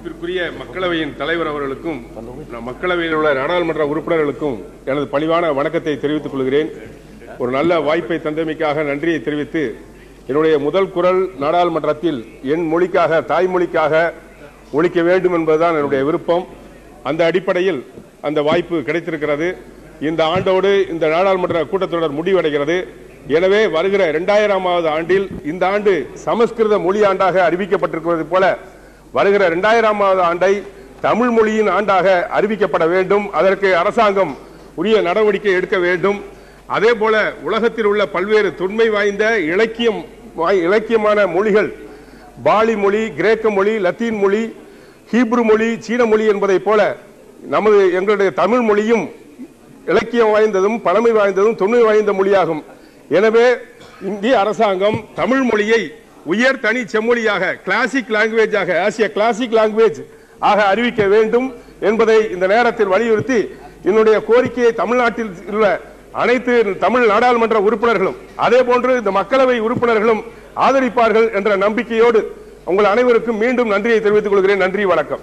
மதிப்பிற்குரிய மக்களவையின் தலைவர் அவர்களுக்கும் மக்களவையில் உள்ள நாடாளுமன்ற உறுப்பினர்களுக்கும் எனது பணிவான வணக்கத்தை தெரிவித்துக் கொள்கிறேன். ஒரு நல்ல வாய்ப்பை தந்தமைக்காக நன்றியை தெரிவித்து என்னுடைய முதல் குரல் நாடாளுமன்றத்தில் என் மொழிக்காக தாய்மொழிக்காக ஒழிக்க வேண்டும் என்பதுதான் என்னுடைய விருப்பம். அந்த அடிப்படையில் அந்த வாய்ப்பு கிடைத்திருக்கிறது. இந்த ஆண்டோடு இந்த நாடாளுமன்ற கூட்டத்தொடர் முடிவடைகிறது. எனவே வருகிற இரண்டாயிரமாவது ஆண்டில் இந்த ஆண்டு சமஸ்கிருத மொழி ஆண்டாக அறிவிக்கப்பட்டிருக்கிறது போல வருகிற இரண்டாயிரமாவது ஆண்டை தமிழ் மொழியின் ஆண்டாக அறிவிக்கப்பட வேண்டும். அதற்கு அரசாங்கம் உரிய நடவடிக்கை எடுக்க வேண்டும். அதே போல உலகத்தில் உள்ள பல்வேறு தொன்மை வாய்ந்த இலக்கியம் வாய்- இலக்கியமான மொழிகள் பாலி மொழி கிரேக்க மொழி லத்தீன் மொழி ஹீப்ரு மொழி சீன மொழி என்பதைப் போல நமது எங்களுடைய தமிழ் மொழியும் இலக்கியம் வாய்ந்ததும் பழமை வாய்ந்ததும் தொன்மை வாய்ந்த மொழியாகும். எனவே இந்திய அரசாங்கம் தமிழ் மொழியை உயர் தனி செம்மொழியாக கிளாசிக் லாங்குவேஜாக ஆசிய கிளாசிக் லாங்குவேஜ் ஆக அறிவிக்க வேண்டும் என்பதை இந்த நேரத்தில் வலியுறுத்தி என்னுடைய கோரிக்கையை தமிழ்நாட்டில் உள்ள அனைத்து தமிழ் நாடாளுமன்ற உறுப்பினர்களும் அதே போன்று இந்த மக்களவை உறுப்பினர்களும் ஆதரிப்பார்கள் என்ற நம்பிக்கையோடு உங்கள் அனைவருக்கும் மீண்டும் நன்றியை தெரிவித்துக் கொள்கிறேன். நன்றி வணக்கம்.